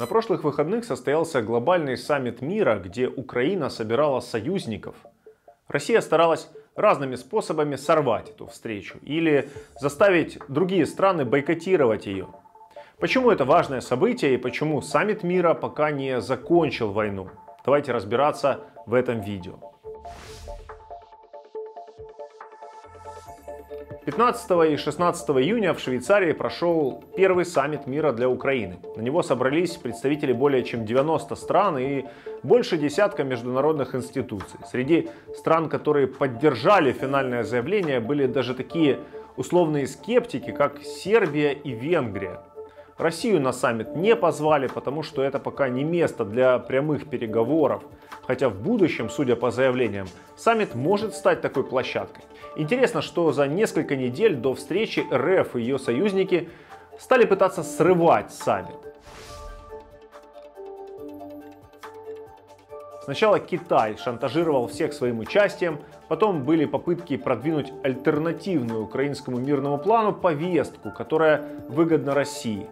На прошлых выходных состоялся глобальный саммит мира, где Украина собирала союзников. Россия старалась разными способами сорвать эту встречу или заставить другие страны бойкотировать ее. Почему это важное событие и почему саммит мира пока не закончил войну? Давайте разбираться в этом видео. 15 и 16 июня в Швейцарии прошел первый саммит мира для Украины. На него собрались представители более чем 90 стран и больше десятка международных институций. Среди стран, которые поддержали финальное заявление, были даже такие условные скептики, как Сербия и Венгрия. Россию на саммит не позвали, потому что это пока не место для прямых переговоров. Хотя в будущем, судя по заявлениям, саммит может стать такой площадкой. Интересно, что за несколько недель до встречи РФ и ее союзники стали пытаться срывать саммит. Сначала Китай шантажировал всех своим участием, потом были попытки продвинуть альтернативную украинскому мирному плану повестку, которая выгодна России.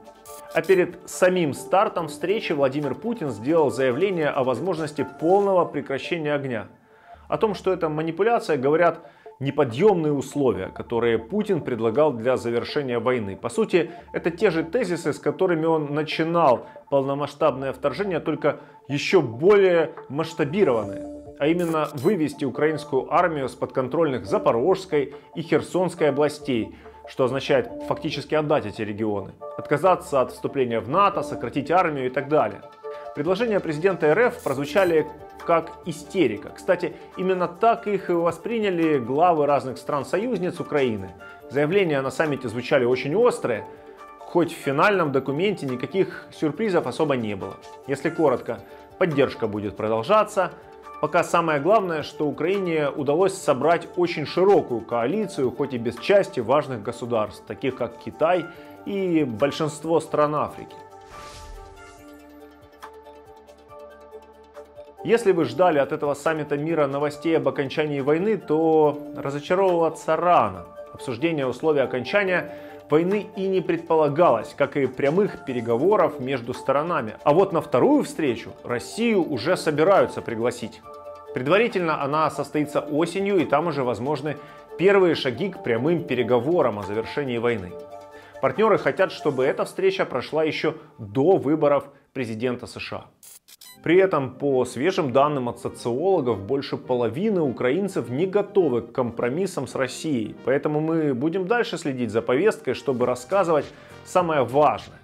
А перед самим стартом встречи Владимир Путин сделал заявление о возможности полного прекращения огня. О том, что это манипуляция, говорят неподъемные условия, которые Путин предлагал для завершения войны. По сути, это те же тезисы, с которыми он начинал полномасштабное вторжение, только еще более масштабированные а именно вывести украинскую армию с подконтрольных Запорожской и Херсонской областей, что означает фактически отдать эти регионы, отказаться от вступления в НАТО, сократить армию и так далее. Предложения президента РФ прозвучали как истерика. Кстати, именно так их и восприняли главы разных стран-союзниц Украины. Заявления на саммите звучали очень острые, хоть в финальном документе никаких сюрпризов особо не было. Если коротко, поддержка будет продолжаться, Пока самое главное, что Украине удалось собрать очень широкую коалицию, хоть и без части важных государств, таких как Китай и большинство стран Африки. Если вы ждали от этого саммита мира новостей об окончании войны, то разочаровываться рано. Обсуждение условий окончания войны и не предполагалось, как и прямых переговоров между сторонами. А вот на вторую встречу Россию уже собираются пригласить. Предварительно она состоится осенью, и там уже возможны первые шаги к прямым переговорам о завершении войны. Партнеры хотят, чтобы эта встреча прошла еще до выборов президента США. При этом, по свежим данным от социологов, больше половины украинцев не готовы к компромиссам с Россией. Поэтому мы будем дальше следить за повесткой, чтобы рассказывать самое важное.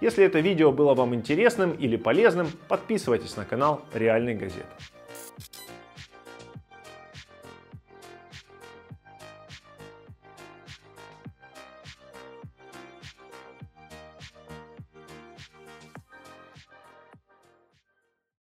Если это видео было вам интересным или полезным, подписывайтесь на канал Реальной газеты.